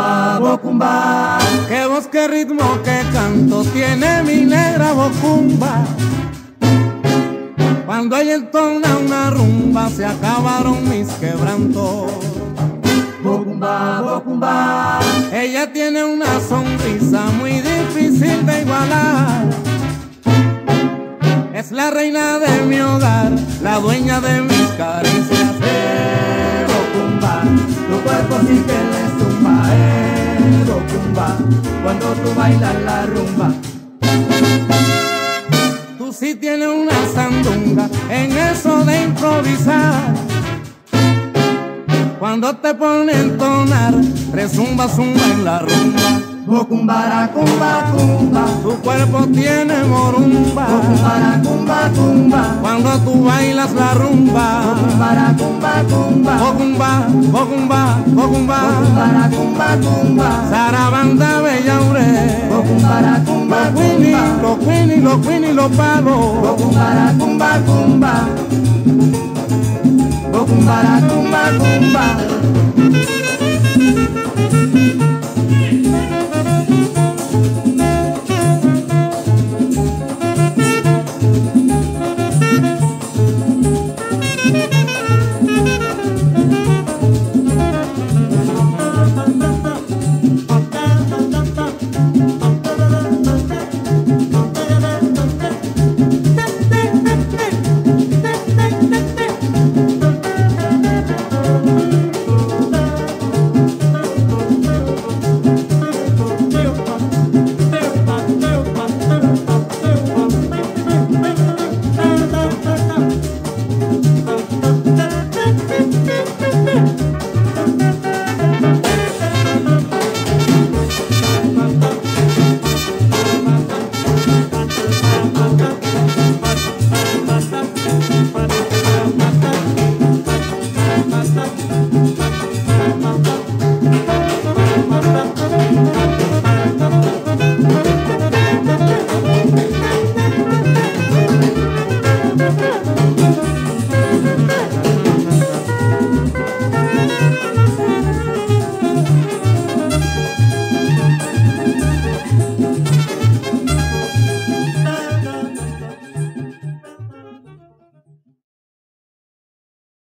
Bocumba, bocumba. Qué voz, qué ritmo, qué canto tiene mi negra bocumba. Cuando ella entona una rumba se acabaron mis quebrantos. Bocumba, bocumba. Ella tiene una sonrisa muy difícil de igualar. Es la reina de mi hogar, la dueña de mis caricias. Cuando tú bailas la rumba. Tú sí tienes una sandunga en eso de improvisar. Cuando te pone a entonar, resumba, zumba en la rumba. Bocumbara, cumba, cumba. Tu cuerpo tiene morumba. Bocumbara, cumba, cumba. Cuando tú bailas la rumba. Bocumba, bocumba, bocumba. Bocumbara, cumba, cumba. Sarabanda bellaure. Los quini, cumba. los quini, los quini, los palos. Bocumbara, cumba, cumba. Bocumbara, cumba, cumba.